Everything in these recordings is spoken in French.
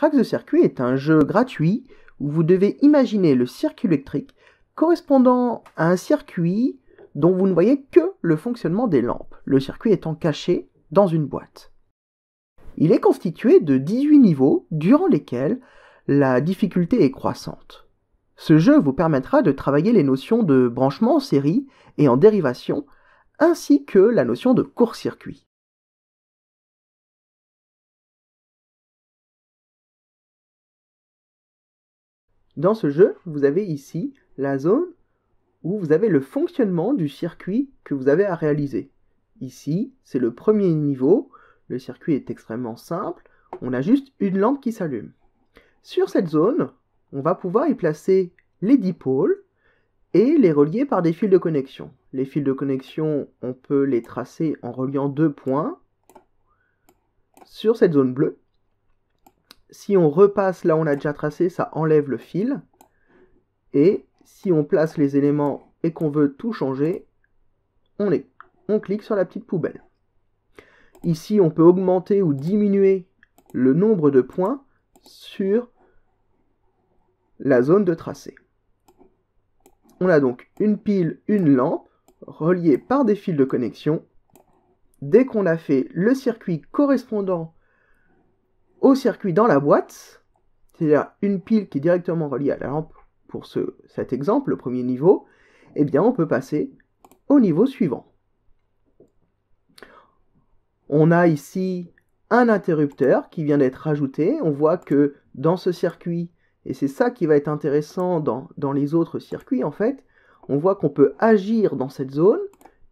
Crack the Circuit est un jeu gratuit où vous devez imaginer le circuit électrique correspondant à un circuit dont vous ne voyez que le fonctionnement des lampes, le circuit étant caché dans une boîte. Il est constitué de 18 niveaux durant lesquels la difficulté est croissante. Ce jeu vous permettra de travailler les notions de branchement en série et en dérivation, ainsi que la notion de court-circuit. Dans ce jeu, vous avez ici la zone où vous avez le fonctionnement du circuit que vous avez à réaliser. Ici, c'est le premier niveau, le circuit est extrêmement simple, on a juste une lampe qui s'allume. Sur cette zone, on va pouvoir y placer les dipôles et les relier par des fils de connexion. Les fils de connexion, on peut les tracer en reliant deux points sur cette zone bleue. Si on repasse là où on a déjà tracé, ça enlève le fil. Et si on place les éléments et qu'on veut tout changer, on, on clique sur la petite poubelle. Ici, on peut augmenter ou diminuer le nombre de points sur la zone de tracé. On a donc une pile, une lampe, reliées par des fils de connexion. Dès qu'on a fait le circuit correspondant au circuit dans la boîte, c'est-à-dire une pile qui est directement reliée à la lampe pour ce, cet exemple, le premier niveau, eh bien on peut passer au niveau suivant. On a ici un interrupteur qui vient d'être ajouté. On voit que dans ce circuit, et c'est ça qui va être intéressant dans, dans les autres circuits en fait, on voit qu'on peut agir dans cette zone,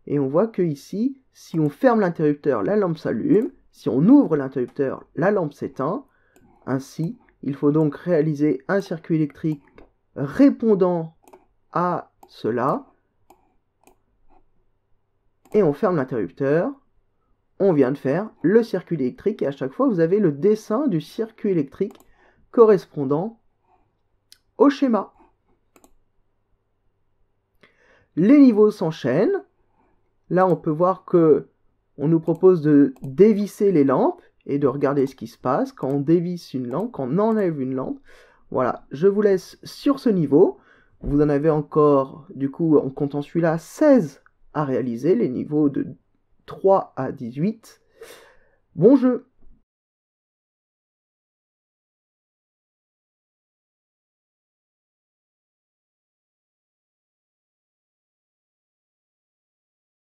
et on voit que ici, si on ferme l'interrupteur, la lampe s'allume, si on ouvre l'interrupteur, la lampe s'éteint. Ainsi, il faut donc réaliser un circuit électrique répondant à cela. Et on ferme l'interrupteur. On vient de faire le circuit électrique et à chaque fois vous avez le dessin du circuit électrique correspondant au schéma. Les niveaux s'enchaînent. Là, on peut voir que on nous propose de dévisser les lampes et de regarder ce qui se passe quand on dévisse une lampe, quand on enlève une lampe. Voilà, je vous laisse sur ce niveau. Vous en avez encore, du coup, en comptant celui-là, 16 à réaliser, les niveaux de 3 à 18. Bon jeu